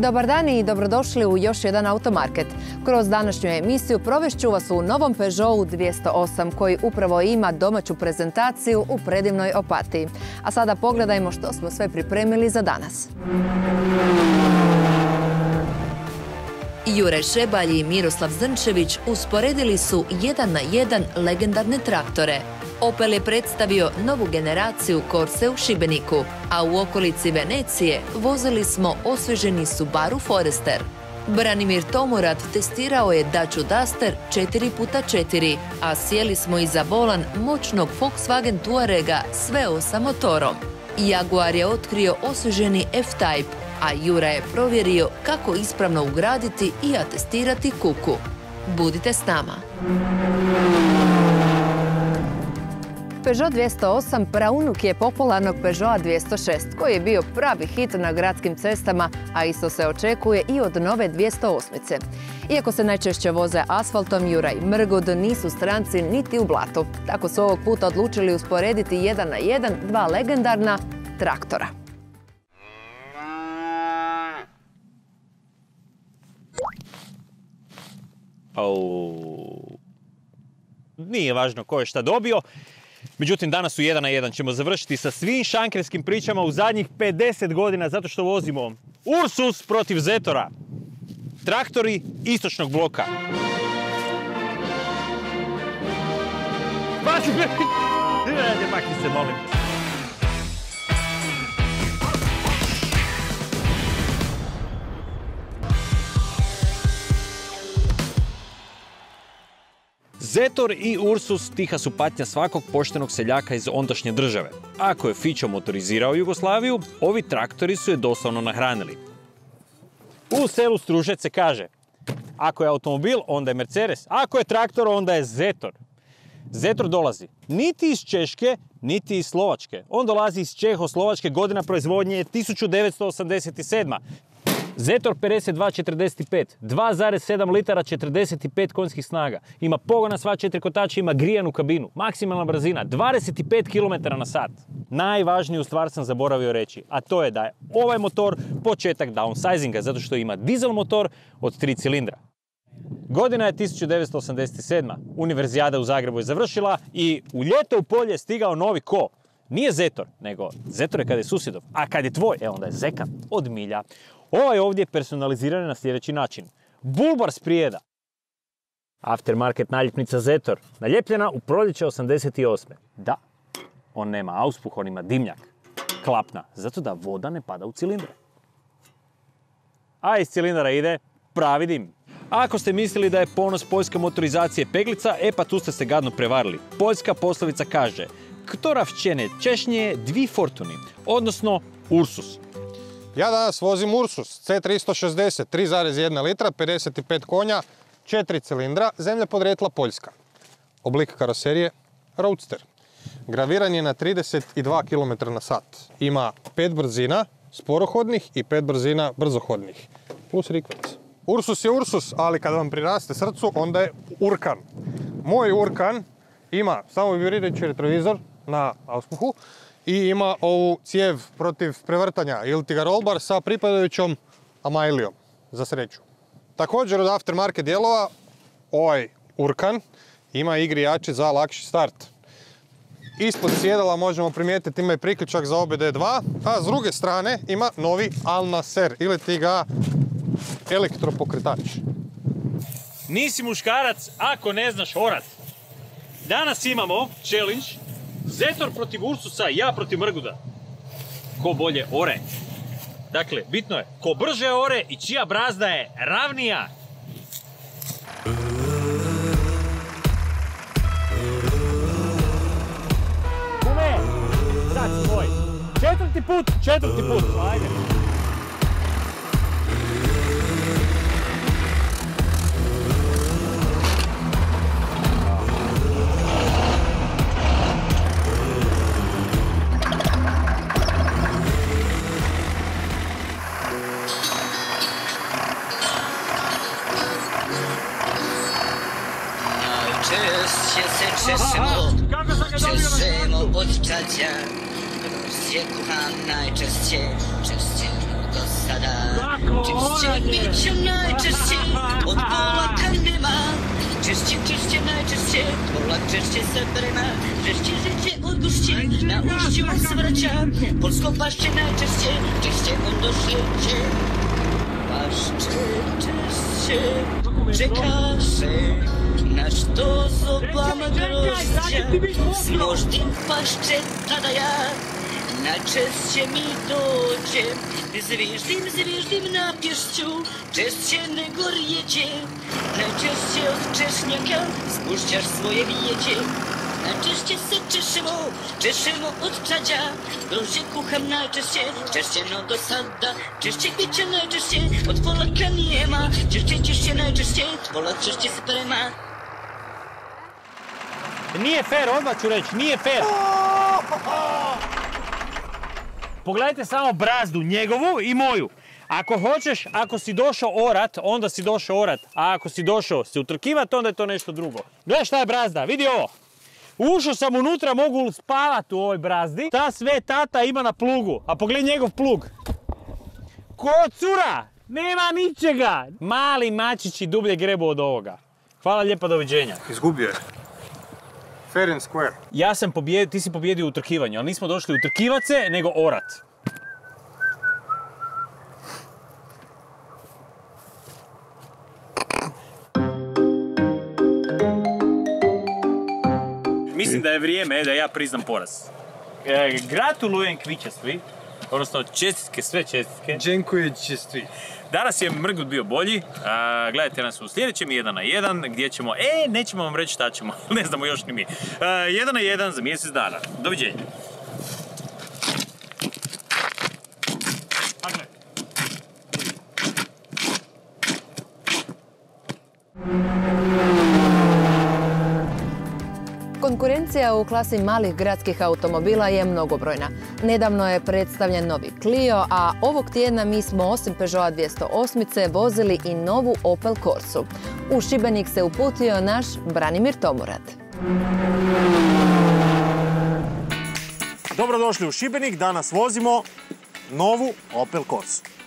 Dobar dan i dobrodošli u još jedan automarket. Kroz današnju emisiju provešću vas u novom Peugeotu 208 koji upravo ima domaću prezentaciju u predivnoj opatiji. A sada pogledajmo što smo sve pripremili za danas. Jure Šebalj i Miroslav Zrnčević usporedili su jedan na jedan legendarne traktore. Opel je predstavio novu generaciju Corse u Šibeniku, a u okolici Venecije vozili smo osvježeni Subaru Forester. Branimir Tomurad testirao je Dacia Duster 4x4, a sjeli smo i za volan moćnog Volkswagen Touarega sve sa motorom. Jaguar je otkrio osvježeni F-Type, a Jura je provjerio kako ispravno ugraditi i atestirati kuku. Budite s nama! Peugeot 208 praunuk je popularnog Peugeota 206 koji je bio pravi hit na gradskim cestama, a isto se očekuje i od nove 208. Iako se najčešće voze asfaltom, Jura i Mrgud nisu stranci niti u blatu. Tako su ovog puta odlučili usporediti jedan na jedan dva legendarna traktora. Nije važno ko je šta dobio. Međutim, danas u 1 na 1 ćemo završiti sa svim šankerskim pričama u zadnjih 50 godina zato što vozimo Ursus protiv Zetora. Traktori istočnog bloka. Pati me! se, molim. Zetor i Ursus tiha su patnja svakog poštenog seljaka iz ondašnje države. Ako je Fićo motorizirao Jugoslaviju, ovi traktori su je doslovno nahranili. U selu Stružec se kaže, ako je automobil, onda je Mercedes, ako je traktor, onda je Zetor. Zetor dolazi niti iz Češke, niti iz Slovačke. On dolazi iz Čeho-Slovačke, godina proizvodnje je 1987. Zetor 5245, 2,7 litara 45 konjskih snaga. Ima pogona sva četiri kotača, ima grijanu kabinu. Maksimalna brzina 25 km na sat. Najvažniju stvar sam zaboravio reći, a to je da je ovaj motor početak downsizinga, zato što ima dizel motor od 3 cilindra. Godina je 1987. Univerzijada u Zagrebu je završila i u ljeto u polje je stigao novi ko. Nije Zetor, nego Zetor je kad je susjedov, a kad je tvoj, e onda je Zekan od milja. Ovaj ovdje je personaliziran na sljedeći način. Bulbar sprijeda. Aftermarket naljepnica Zetor, naljepljena u proljeće 88. Da, on nema auspuh, on ima dimnjak. Klapna, zato da voda ne pada u cilindre. A iz cilindara ide pravi dim. Ako ste mislili da je ponos poljske motorizacije peglica, e pa tu ste se gadno prevarili. Poljska poslovica kaže Kto ravčene češnje dvi fortuni, odnosno Ursus. Ja danas vozim Ursus C360, 3,1 litra, 55 konja, 4 cilindra, zemlja podrijetla Poljska. Oblik karoserije Roadster. Graviran je na 32 km na sat. Ima 5 brzina sporohodnih i 5 brzina brzohodnih. Plus rikverc. Ursus je Ursus, ali kada vam priraste srcu, onda je Urkan. Moj Urkan ima samo vibrirajući retrovizor na auspuhu, i ima ovu cijev protiv prevrtanja Iltiga Rollbar sa pripadajućom amajlijom za sreću. Također od aftermarket dijelova ovaj Urkan ima igrijači za lakši start. Ispod sjedala možemo primijetiti ima i priključak za OBD2, a s druge strane ima novi Alnaser ili ti ga elektropokretač. Nisi muškarac ako ne znaš orat. Danas imamo challenge Zetor protiv Ursusa, ja protiv Mrguda. Ko bolje ore. Dakle, bitno je, ko brže ore i čija brazda je ravnija. Kume, sad svoj. Četvrti put, četvrti put, ajde. Najczęstszemu, najczęstszemu budżecie Cię kocham najczęściej, częściej go sada Częściej mi cię najczęściej, odwoła ten nie ma. Częściej, częściej, najczęściej, Polak częściej sebryna Częściej życie odguści, na uściu zwraca Polską paszczę najczęściej, częściej on do życie Paszczy częściej, czekasz čekaše Na što zobama grožđa S moždim pašće tada ja. Najčešće mi dođe Zviždim, zviždim na pješću Češće nego rijeđe Najčešće od češnjaka Spušćaš svoje vijeđe Najčešće se češemo Češemo od čađa Grožđe kuham najčešće Češće no do sada Češće bit će najčešće Od pola kanijema Češće, češće najčešće Pola češće se prema Nije fair, odmah ću reći, nije fair. Pogledajte samo brazdu, njegovu i moju. Ako hoćeš, ako si došao orat, onda si došao orat. A ako si došao se utrkivat, onda je to nešto drugo. Gledaj šta je brazda, vidi ovo. Ušao sam unutra, mogu spavat u ovoj brazdi. Ta sve tata ima na plugu. A pogledaj njegov plug. Ko cura! Nema ničega! Mali mačići dublje grebu od ovoga. Hvala lijepa, doviđenja. Izgubio je. Fair and square. Ja sam pobjedio, ti si pobjedio u utrkivanju, ali nismo došli utrkivat se, nego orat. Mislim da je vrijeme da ja priznam poraz. E, gratulujem kvičastvi, odnosno čestitke, sve čestitke. Dziękuję čestvi. Danas je Mrgut bio bolji, a, gledajte nas u sljedećem jedan na jedan gdje ćemo, e, nećemo vam reći šta ćemo, ne znamo još ni mi. A, jedan na jedan za mjesec dana. Doviđenja. Ajde. Konkurencija u klasi malih gradskih automobila je mnogobrojna. Nedavno je predstavljen novi Clio, a ovog tjedna mi smo osim Peugeota 208 vozili i novu Opel Corsu. U Šibenik se uputio naš Branimir Tomurad. Dobrodošli u Šibenik, danas vozimo novu Opel Corsa.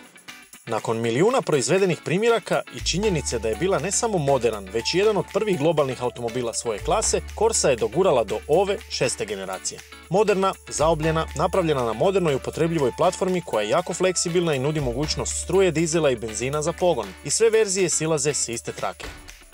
Nakon milijuna proizvedenih primjeraka i činjenice da je bila ne samo modern, već i jedan od prvih globalnih automobila svoje klase, Corsa je dogurala do ove šeste generacije. Moderna, zaobljena, napravljena na modernoj upotrebljivoj platformi koja je jako fleksibilna i nudi mogućnost struje, dizela i benzina za pogon. I sve verzije silaze s iste trake.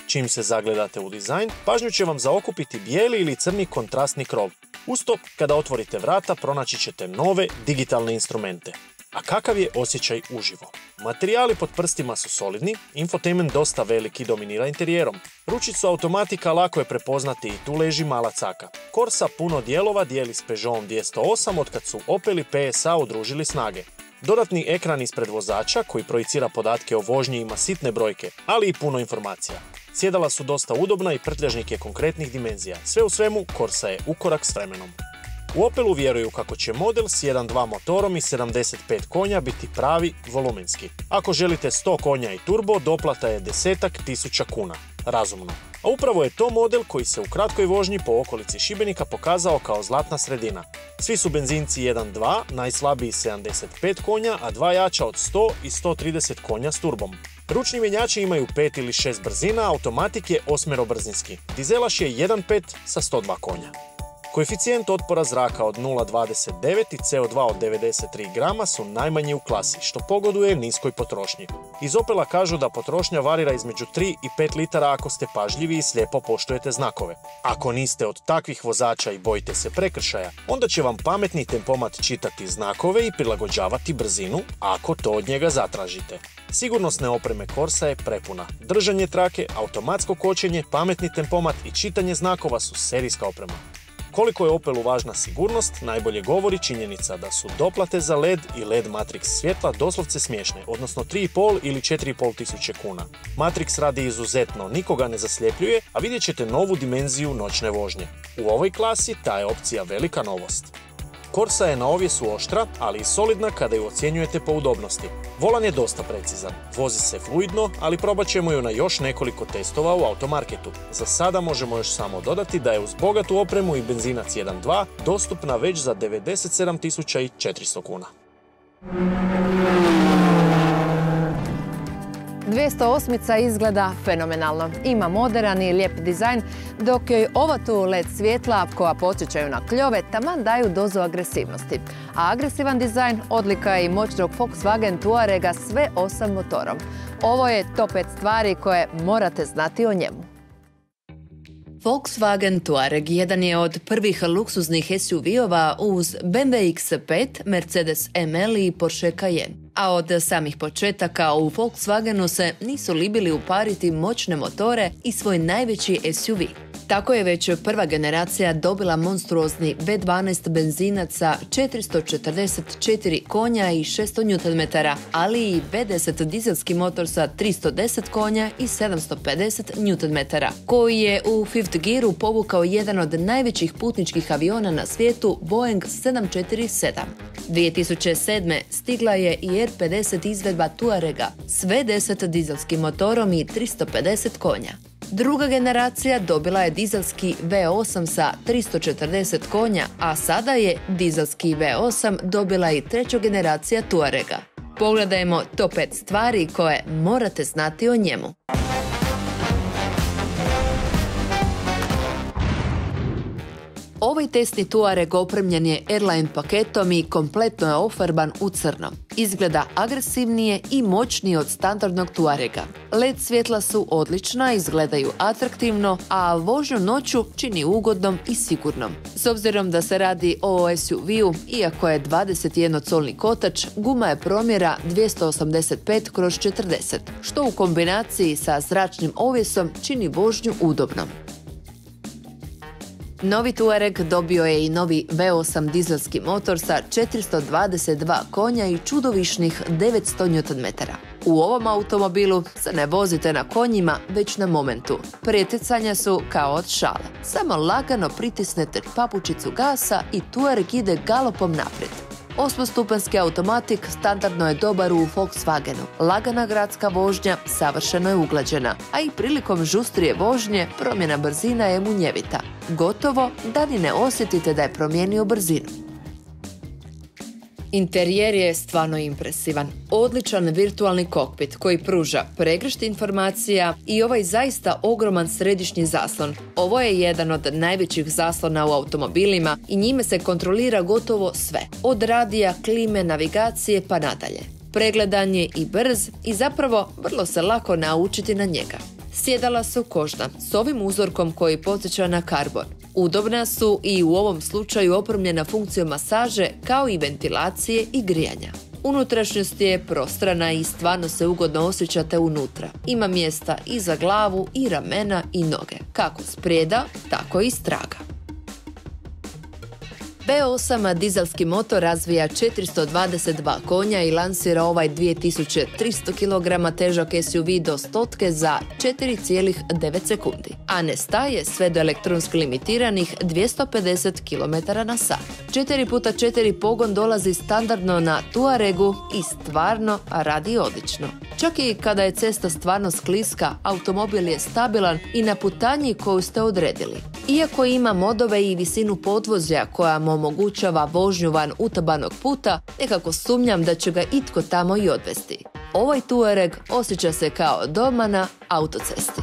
Čim se zagledate u dizajn, pažnju će vam zaokupiti bijeli ili crni kontrastni krov. Usto, kada otvorite vrata, pronaći ćete nove digitalne instrumente. A kakav je osjećaj uživo? Materijali pod prstima su solidni, infotainment dosta velik i dominira interijerom. Ručicu automatika lako je prepoznati i tu leži mala caka. Corsa puno dijelova dijeli s Peugeotom 208 od kad su Opel i PSA udružili snage. Dodatni ekran ispred vozača koji projicira podatke o vožnji ima sitne brojke, ali i puno informacija. Sjedala su dosta udobna i prtljažnik je konkretnih dimenzija. Sve u svemu, Corsa je ukorak s vremenom. U Opelu vjeruju kako će model s 1.2 motorom i 75 konja biti pravi volumenski. Ako želite 100 konja i turbo, doplata je desetak tisuća kuna. Razumno. A upravo je to model koji se u kratkoj vožnji po okolici Šibenika pokazao kao zlatna sredina. Svi su benzinci 1.2, najslabiji 75 konja, a dva jača od 100 i 130 konja s turbom. Ručni mjenjači imaju 5 ili 6 brzina, automatik je osmerobrzinski. Dizelaš je 1.5 sa 102 konja. Koeficijent otpora zraka od 0,29 i CO2 od 93 grama su najmanji u klasi, što pogoduje niskoj potrošnji. Iz Opela kažu da potrošnja varira između 3 i 5 litara ako ste pažljivi i slijepo poštujete znakove. Ako niste od takvih vozača i bojite se prekršaja, onda će vam pametni tempomat čitati znakove i prilagođavati brzinu ako to od njega zatražite. Sigurnosne opreme Corsa je prepuna. Držanje trake, automatsko kočenje, pametni tempomat i čitanje znakova su serijska oprema. Koliko je Opelu važna sigurnost, najbolje govori činjenica da su doplate za LED i LED Matrix svjetla doslovce smiješne, odnosno 3,5 ili 4,5 tisuće kuna. Matrix radi izuzetno, nikoga ne zasljepljuje, a vidjet ćete novu dimenziju noćne vožnje. U ovoj klasi ta je opcija velika novost. Corsa je na ovjesu oštra, ali i solidna kada ju ocjenjujete po udobnosti. Volan je dosta precizan, vozi se fluidno, ali probat ćemo ju na još nekoliko testova u automarketu. Za sada možemo još samo dodati da je uz bogatu opremu i benzinac 1.2 dostupna već za 97.400 kuna. 208 izgleda fenomenalno. Ima moderan i lijep dizajn, dok joj ova tu LED svjetla koja podsjećaju na kljove taman daju dozu agresivnosti. A agresivan dizajn odlika je i moćnog Volkswagen Tuarega sve osam motorom. Ovo je top 5 stvari koje morate znati o njemu. Volkswagen Touareg jedan je od prvih luksuznih SUV-ova uz BMW X5, Mercedes ML i Porsche Cayenne. A od samih početaka u Volkswagenu se nisu libili upariti moćne motore i svoj najveći SUV. Tako je već prva generacija dobila monstruozni V12 benzinac sa 444 konja i 600 Nm, ali i V10 dizelski motor sa 310 konja i 750 Nm, koji je u Fifth Gearu povukao jedan od najvećih putničkih aviona na svijetu Boeing 747. 2007. stigla je i R50 izvedba Tuarega s V10 dizelskim motorom i 350 konja. Druga generacija dobila je dizelski V8 sa 340 konja, a sada je dizelski V8 dobila i treća generacija Tuarega. Pogledajmo top 5 stvari koje morate znati o njemu. Ovaj testni Tuareg opremljen je airline paketom i kompletno je ofarban u crnom. Izgleda agresivnije i moćnije od standardnog Tuarega. LED svjetla su odlična, izgledaju atraktivno, a vožnju noću čini ugodnom i sigurnom. S obzirom da se radi o SUV-u, iako je 21-colni kotač, guma je promjera 285 kroz 40, što u kombinaciji sa zračnim ovjesom čini vožnju udobnom. Novi Tuareg dobio je i novi V8 dizelski motor sa 422 konja i čudovišnih 900 Nm. U ovom automobilu se ne vozite na konjima, već na momentu. Pretjecanja su kao od šale. Samo lagano pritisnete papučicu gasa i Tuareg ide galopom naprijed. Osmostupanski automatik standardno je dobar u Volkswagenu. Lagana gradska vožnja savršeno je uglađena, a i prilikom žustrije vožnje promjena brzina je munjevita. Gotovo da ni ne osjetite da je promijenio brzinu. Interijer je stvarno impresivan. Odličan virtualni kokpit koji pruža pregršt informacija i ovaj zaista ogroman središnji zaslon. Ovo je jedan od najvećih zaslona u automobilima i njime se kontrolira gotovo sve. Od radija, klime, navigacije pa nadalje. Pregledan je i brz i zapravo vrlo se lako naučiti na njega. Sjedala su kožna s ovim uzorkom koji podsjeća na karbon. Udobna su i u ovom slučaju opremljena funkcijom masaže kao i ventilacije i grijanja. Unutrašnjost je prostrana i stvarno se ugodno osjećate unutra. Ima mjesta i za glavu i ramena i noge, kako sprijeda, tako i straga. B8 dizelski motor razvija 422 konja i lansira ovaj 2300 kg težak SUV do stotke za 4,9 sekundi, a ne staje sve do elektronski limitiranih 250 km na sat. 4x4 pogon dolazi standardno na Tuaregu i stvarno radi odlično. Čak i kada je cesta stvarno skliska, automobil je stabilan i na putanji koju ste odredili. Iako ima modove i visinu podvozja koja mu omogućava vožnju van utabanog puta, nekako sumnjam da će ga itko tamo i odvesti. Ovaj Tuareg osjeća se kao doma na autocesti.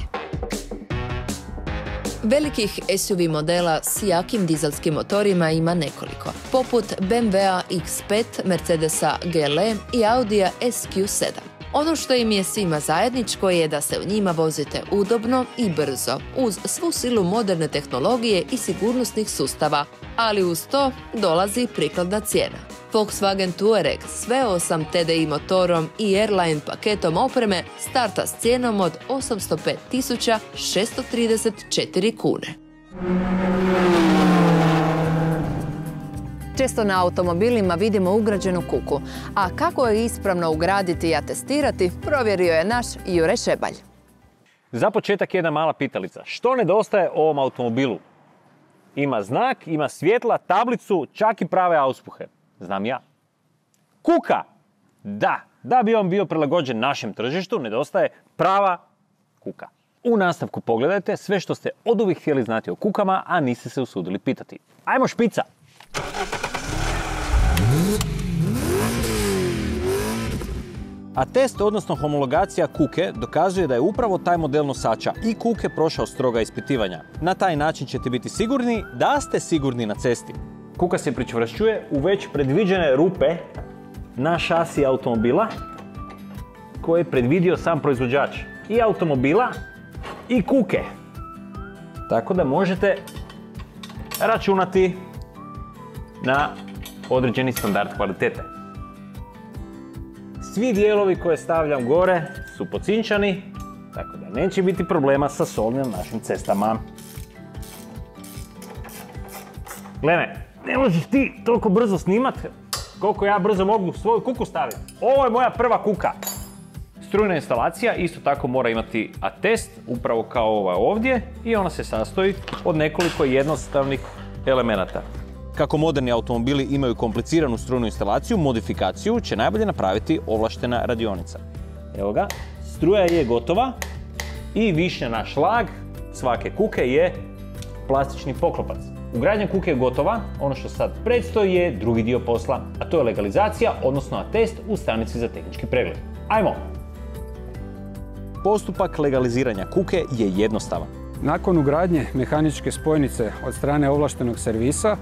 Velikih SUV modela s jakim dizelskim motorima ima nekoliko, poput BMW X5, Mercedesa GLE i Audija SQ7. Ono što im je svima zajedničko je da se u njima vozite udobno i brzo, uz svu silu moderne tehnologije i sigurnosnih sustava, ali uz to dolazi prikladna cijena. Volkswagen Touareg s V8 TDI motorom i Airline paketom opreme starta s cijenom od 805.634 kune. Često na automobilima vidimo ugrađenu kuku, a kako je ispravno ugraditi i atestirati, provjerio je naš Jure Šebalj. Za početak jedna mala pitalica. Što nedostaje ovom automobilu? Ima znak, ima svjetla, tablicu, čak i prave auspuhe. Znam ja. Kuka! Da, da bi on bio prilagođen našem tržištu, nedostaje prava kuka. U nastavku pogledajte sve što ste od uvijek htjeli znati o kukama, a niste se usudili pitati. Ajmo špica! A test, odnosno homologacija kuke, dokazuje da je upravo taj model nosača i kuke prošao stroga ispitivanja. Na taj način ćete biti sigurni da ste sigurni na cesti. Kuka se pričvršćuje u već predviđene rupe na šasi automobila koje je predvidio sam proizvođač i automobila i kuke. Tako da možete računati na određeni standard kvalitete. Svi dijelovi koje stavljam gore su pocinčani, tako da neće biti problema sa solnjem na našim cestama. Glene, ne možeš ti toliko brzo snimat koliko ja brzo mogu svoju kuku staviti. Ovo je moja prva kuka. Strujna instalacija isto tako mora imati atest, upravo kao ova ovdje, i ona se sastoji od nekoliko jednostavnih elemenata. Kako moderni automobili imaju kompliciranu strujnu instalaciju, modifikaciju će najbolje napraviti ovlaštena radionica. Evo ga, struja je gotova i višnja na šlag svake kuke je plastični poklopac. Ugradnja kuke je gotova, ono što sad predstoji je drugi dio posla, a to je legalizacija, odnosno atest u stanici za tehnički pregled. Ajmo! Postupak legaliziranja kuke je jednostavan. Nakon ugradnje mehaničke spojnice od strane ovlaštenog servisa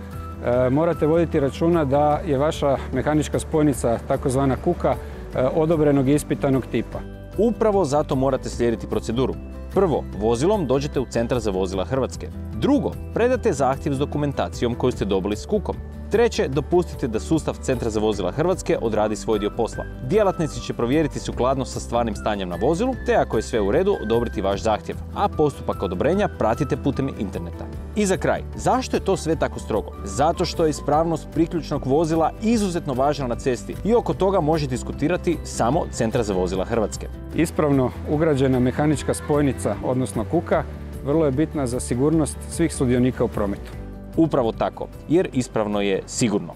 morate voditi računa da je vaša mehanička spojnica, takozvana kuka, e, odobrenog i ispitanog tipa. Upravo zato morate slijediti proceduru. Prvo, vozilom dođete u Centar za vozila Hrvatske. Drugo, predate zahtjev s dokumentacijom koju ste dobili s kukom. Treće, dopustite da sustav Centra za vozila Hrvatske odradi svoj dio posla. Djelatnici će provjeriti sukladnost sa stvarnim stanjem na vozilu, te ako je sve u redu, odobriti vaš zahtjev, a postupak odobrenja pratite putem interneta. I za kraj, zašto je to sve tako strogo? Zato što je ispravnost priključnog vozila izuzetno važna na cesti i oko toga može diskutirati samo Centar za vozila Hrvatske. Ispravno ugrađena mehanička spojnica, odnosno kuka, vrlo je bitna za sigurnost svih sudionika u prometu. Upravo tako, jer ispravno je sigurno.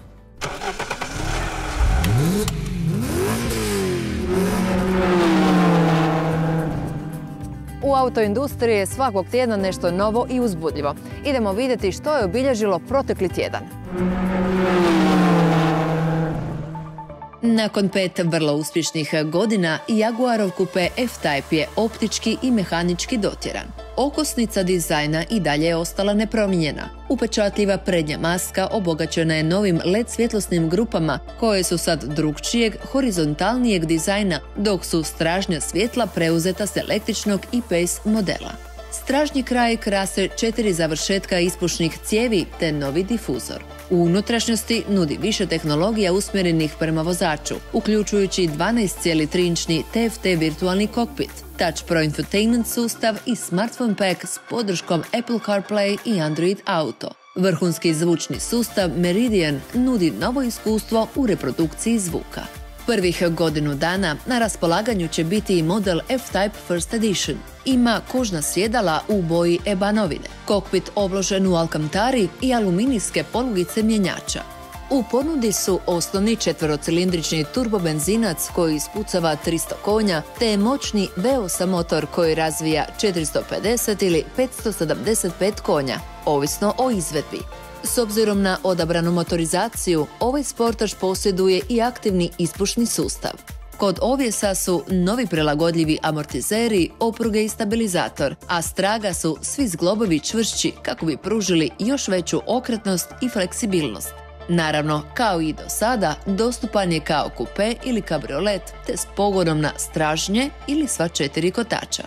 U autoindustriji je svakog tjedna nešto novo i uzbudljivo. Idemo vidjeti što je obilježilo protekli tjedan. Nakon pet vrlo uspješnih godina, Jaguarov kupe F-Type je optički i mehanički dotjeran. Okosnica dizajna i dalje je ostala nepromijenjena. Upečatljiva prednja maska obogaćena je novim LED svjetlosnim grupama koje su sad drugčijeg, horizontalnijeg dizajna, dok su stražnja svjetla preuzeta s električnog i pace modela. Stražnji kraj krase četiri završetka ispušnih cijevi te novi difuzor. U unutrašnjosti nudi više tehnologija usmjerenih prema vozaču, uključujući 12,3-inčni TFT virtualni kokpit, Touch Pro Infotainment sustav i smartphone pack s podrškom Apple CarPlay i Android Auto. Vrhunski zvučni sustav Meridian nudi novo iskustvo u reprodukciji zvuka. Prvih godinu dana na raspolaganju će biti i model F-Type First Edition. Ima kožna sjedala u boji ebanovine, kokpit obložen u alkantari i aluminijske polugice mjenjača. U ponudi su osnovni četverocilindrični turbobenzinac koji ispucava 300 konja, te moćni V8 motor koji razvija 450 ili 575 konja, ovisno o izvedbi. S obzirom na odabranu motorizaciju, ovaj sportaž posjeduje i aktivni ispušni sustav. Kod ovjesa su novi prilagodljivi amortizeri, opruge i stabilizator, a straga su svi zglobovi čvršći kako bi pružili još veću okretnost i fleksibilnost. Naravno, kao i do sada, dostupan je kao kupe ili kabriolet, te s pogodom na stražnje ili sva četiri kotača.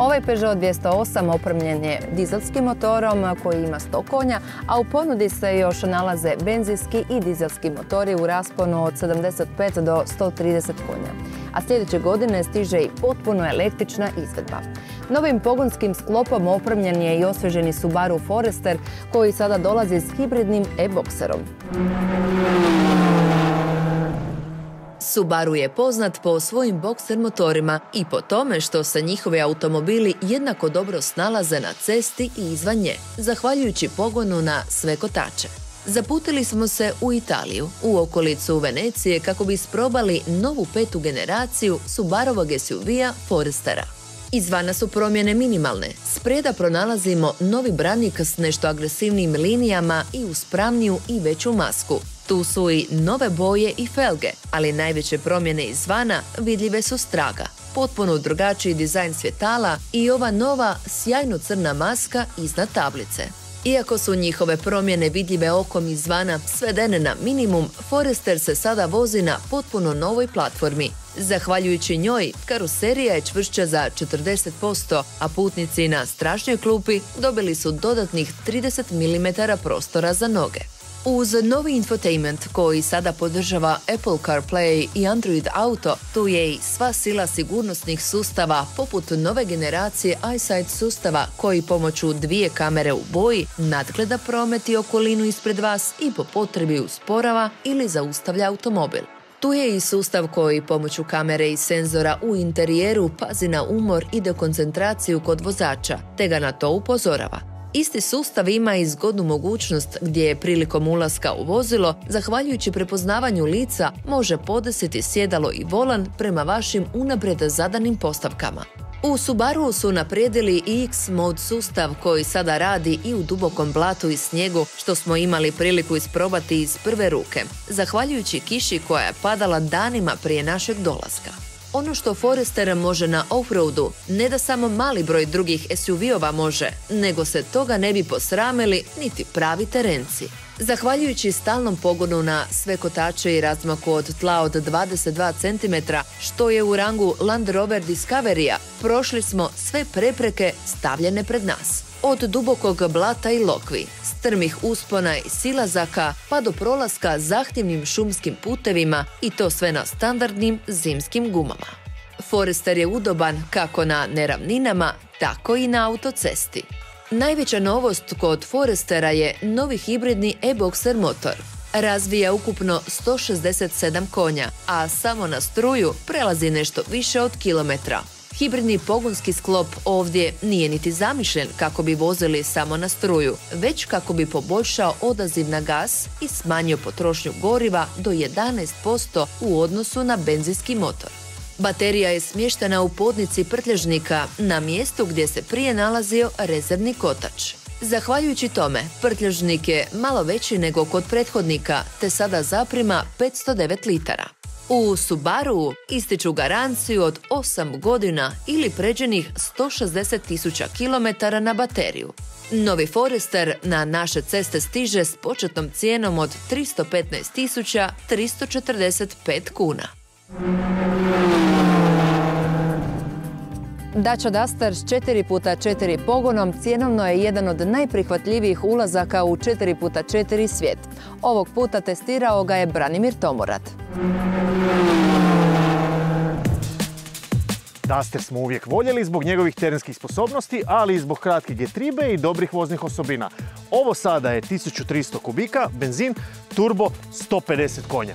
Ovaj Peugeot 208 opremljen je dizelskim motorom koji ima 100 konja, a u ponudi se još nalaze benzinski i dizelski motori u rasponu od 75 do 130 konja. A sljedeće godine stiže i potpuno električna izvedba. Novim pogonskim sklopom opremljen je i osveženi Subaru Forester koji sada dolazi s hibridnim e-boxerom. Subaru je poznat po svojim bokser motorima i po tome što se njihovi automobili jednako dobro snalaze na cesti i izvan nje, zahvaljujući pogonu na sve kotače. Zaputili smo se u Italiju, u okolicu Venecije kako bi isprobali novu petu generaciju Subarovog SUV-a Forestera. Izvana su promjene minimalne. Spreda pronalazimo novi branik s nešto agresivnijim linijama i uspravniju i veću masku. Tu su i nove boje i felge, ali najveće promjene izvana vidljive su straga. Potpuno drugačiji dizajn svjetala i ova nova sjajno crna maska iznad tablice. Iako su njihove promjene vidljive okom izvana svedene na minimum, Forester se sada vozi na potpuno novoj platformi. Zahvaljujući njoj, karoserija je čvršća za 40%, a putnici na strašnjoj klupi dobili su dodatnih 30 mm prostora za noge. Uz novi infotainment koji sada podržava Apple CarPlay i Android Auto, tu je i sva sila sigurnosnih sustava poput nove generacije EyeSight sustava koji pomoću dvije kamere u boji nadgleda promet i okolinu ispred vas i po potrebi usporava ili zaustavlja automobil. Tu je i sustav koji pomoću kamere i senzora u interijeru pazi na umor i dekoncentraciju kod vozača, te ga na to upozorava. Isti sustav ima i zgodnu mogućnost gdje je prilikom ulaska u vozilo, zahvaljujući prepoznavanju lica, može podesiti sjedalo i volan prema vašim unaprijed zadanim postavkama. U Subaru su naprijedili i X-Mode sustav koji sada radi i u dubokom blatu i snijegu što smo imali priliku isprobati iz prve ruke, zahvaljujući kiši koja je padala danima prije našeg dolaska. Ono što Forester može na offroadu, ne da samo mali broj drugih SUV-ova može, nego se toga ne bi posramili niti pravi terenci. Zahvaljujući stalnom pogonu na sve kotače i razmaku od tla od 22 cm, što je u rangu Land Rover Discoverya, prošli smo sve prepreke stavljene pred nas. Od dubokog blata i lokvi, strmih uspona i silazaka, pa do prolaska zahtjevnim šumskim putevima i to sve na standardnim zimskim gumama. Forester je udoban kako na neravninama, tako i na autocesti. Najveća novost kod Forestera je novi hibridni e-boxer motor. Razvija ukupno 167 konja, a samo na struju prelazi nešto više od kilometra. Hibridni pogonski sklop ovdje nije niti zamišljen kako bi vozili samo na struju, već kako bi poboljšao odaziv na gas i smanjio potrošnju goriva do 11% u odnosu na benzinski motor. Baterija je smještena u podnici prtlježnika na mjestu gdje se prije nalazio rezervni kotač. Zahvaljujući tome, prtlježnik je malo veći nego kod prethodnika, te sada zaprima 509 litara. U Subaru ističu garanciju od 8 godina ili pređenih 160 tisuća kilometara na bateriju. Novi Forester na naše ceste stiže s početnom cijenom od 315 345 kuna. Dacia Duster s 4x4 pogonom cijenovno je jedan od najprihvatljivijih ulazaka u 4x4 svijet. Ovog puta testirao ga je Branimir Tomorat. Duster smo uvijek voljeli zbog njegovih terenskih sposobnosti, ali i zbog kratke getribe i dobrih voznih osobina. Ovo sada je 1300 kubika, benzin, turbo 150 konja.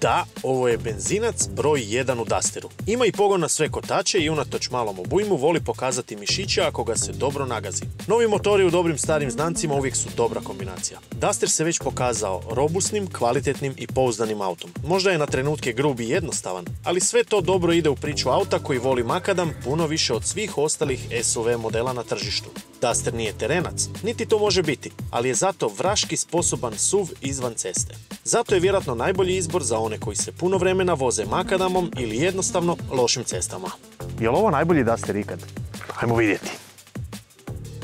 Da, ovo je benzinac broj 1 u Dusteru. Ima i pogon na sve kotače i unatoč malom obujmu voli pokazati mišića ako ga se dobro nagazi. Novi motori u dobrim starim znancima uvijek su dobra kombinacija. Duster se već pokazao robusnim, kvalitetnim i pouzdanim autom. Možda je na trenutke grub i jednostavan, ali sve to dobro ide u priču auta koji voli makadam puno više od svih ostalih SUV modela na tržištu. Duster nije terenac, niti to može biti, ali je zato vraški sposoban SUV izvan ceste. Zato je vjerojatno najbolji izbor za one koji se puno vremena voze makadamom ili jednostavno lošim cestama. Je li ovo najbolji Duster ikad? Hajmo vidjeti.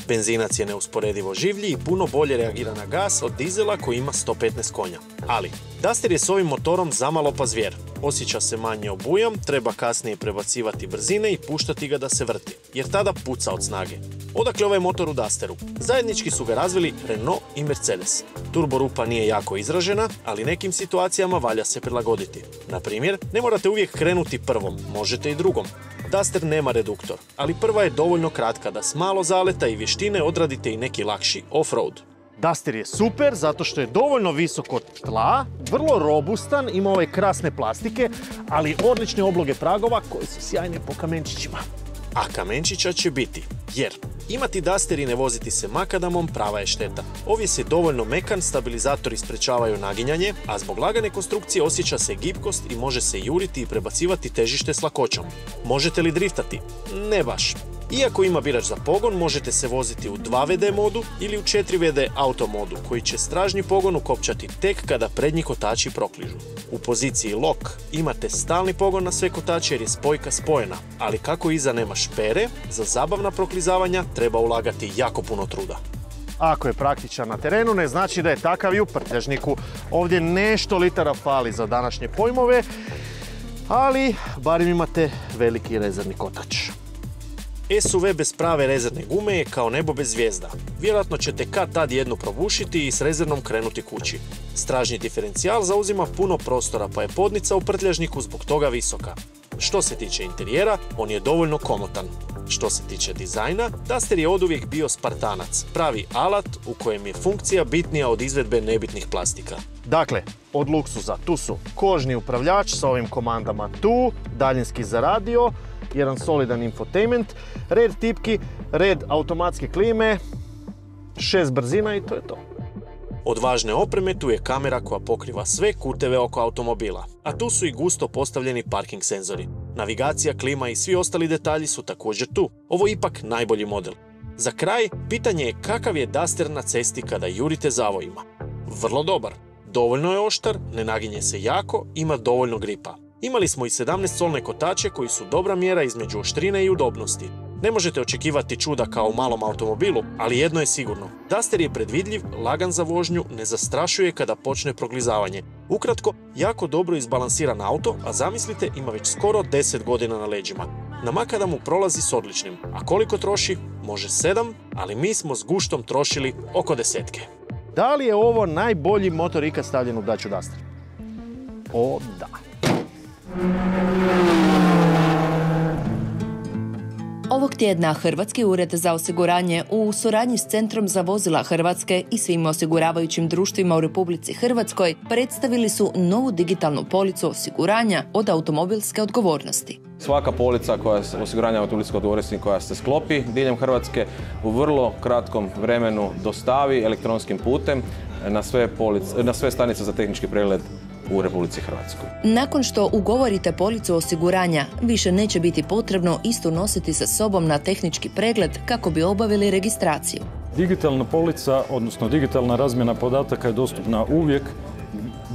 Benzinac je neusporedivo življi i puno bolje reagira na gas od dizela koji ima 115 konja. Ali, Duster je s ovim motorom zamalo pa zvijer. Osjeća se manje obujam, treba kasnije prebacivati brzine i puštati ga da se vrti, jer tada puca od snage. Odakle ovaj motor u Dusteru? Zajednički su ga razvili Renault i Mercedes. Turbo rupa nije jako izražena, ali nekim situacijama valja se prilagoditi. Na primjer, ne morate uvijek krenuti prvom, možete i drugom. Duster nema reduktor, ali prva je dovoljno kratka da s malo zaleta i vještine odradite i neki lakši off-road. Duster je super zato što je dovoljno visoko tla, vrlo robustan, ima ove krasne plastike, ali odlične obloge pragova koje su sjajne po kamenčićima. A kamenčića će biti, jer Imati Duster i ne voziti se makadamom prava je šteta. Ovi se dovoljno mekan, stabilizatori sprečavaju naginjanje, a zbog lagane konstrukcije osjeća se gibkost i može se juriti i prebacivati težište s lakoćom. Možete li driftati? Ne baš. Iako ima birač za pogon, možete se voziti u 2VD modu ili u 4VD auto modu, koji će stražnji pogon ukopčati tek kada prednji kotači prokližu. U poziciji lock imate stalni pogon na sve kotače jer je spojka spojena, ali kako iza nema špere, za zabavna proklizavanja treba ulagati jako puno truda. Ako je praktičan na terenu, ne znači da je takav i u prtljažniku. Ovdje nešto litara fali za današnje pojmove, ali barem imate veliki rezervni kotač. SUV bez prave rezervne gume je kao nebo bez zvijezda. Vjerojatno ćete kad tad jednu probušiti i s rezervnom krenuti kući. Stražni diferencijal zauzima puno prostora pa je podnica u prtljažniku zbog toga visoka. Što se tiče interijera, on je dovoljno komotan. Što se tiče dizajna, Duster je oduvijek bio spartanac, pravi alat u kojem je funkcija bitnija od izvedbe nebitnih plastika. Dakle, od luksuza tu su kožni upravljač sa ovim komandama tu, daljinski za radio, jedan solidan infotainment, red tipki, red automatske klime, šest brzina i to je to. Od važne opreme tu je kamera koja pokriva sve kuteve oko automobila, a tu su i gusto postavljeni parking senzori. Navigacija, klima i svi ostali detalji su također tu. Ovo je ipak najbolji model. Za kraj, pitanje je kakav je Duster na cesti kada jurite zavojima. Vrlo dobar. Dovoljno je oštar, ne naginje se jako, ima dovoljno gripa. Imali smo i 17-solne kotače koji su dobra mjera između oštrine i udobnosti. Ne možete očekivati čuda kao u malom automobilu, ali jedno je sigurno. Duster je predvidljiv, lagan za vožnju, ne zastrašuje kada počne proglizavanje. Ukratko, jako dobro izbalansiran auto, a zamislite ima već skoro 10 godina na leđima. Na makadamu prolazi s odličnim, a koliko troši? Može 7, ali mi smo s guštom trošili oko desetke. Da li je ovo najbolji motor ikad stavljen u Dacia Duster? O, da. Ovog tjedna Hrvatski ured za osiguranje u suradnji s Centrom za vozila Hrvatske i svim osiguravajućim društvima u Republici Hrvatskoj predstavili su novu digitalnu policu osiguranja od automobilske odgovornosti. Svaka polica koja se osiguranja automobilske odgovornosti koja se sklopi diljem Hrvatske u vrlo kratkom vremenu dostavi elektronskim putem na sve, na sve stanice za tehnički pregled u Republici Hrvatskoj. Nakon što ugovorite policu osiguranja, više neće biti potrebno istu nositi sa sobom na tehnički pregled kako bi obavili registraciju. Digitalna polica, odnosno digitalna razmjena podataka je dostupna uvijek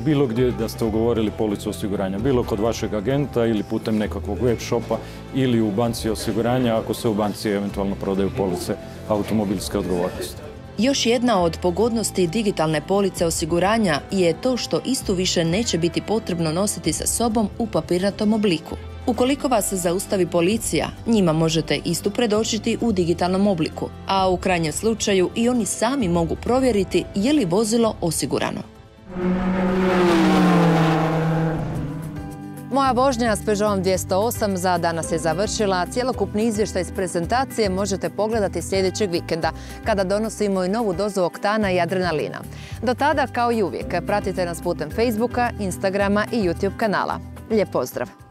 bilo gdje da ste ugovorili policu osiguranja, bilo kod vašeg agenta ili putem nekakvog web shopa ili u banci osiguranja ako se u banci eventualno prodaju police automobilske odgovornosti. Još jedna od pogodnosti digitalne police osiguranja je to što istu više neće biti potrebno nositi sa sobom u papirnatom obliku. Ukoliko vas zaustavi policija, njima možete istu predočiti u digitalnom obliku, a u krajnjem slučaju i oni sami mogu provjeriti je li vozilo osigurano. Moja vožnja s Peugeotom 208 za danas je završila. Cijelokupni izvještaj iz prezentacije možete pogledati sljedećeg vikenda, kada donosimo i novu dozu oktana i adrenalina. Do tada, kao i uvijek, pratite nas putem Facebooka, Instagrama i YouTube kanala. Lijep pozdrav!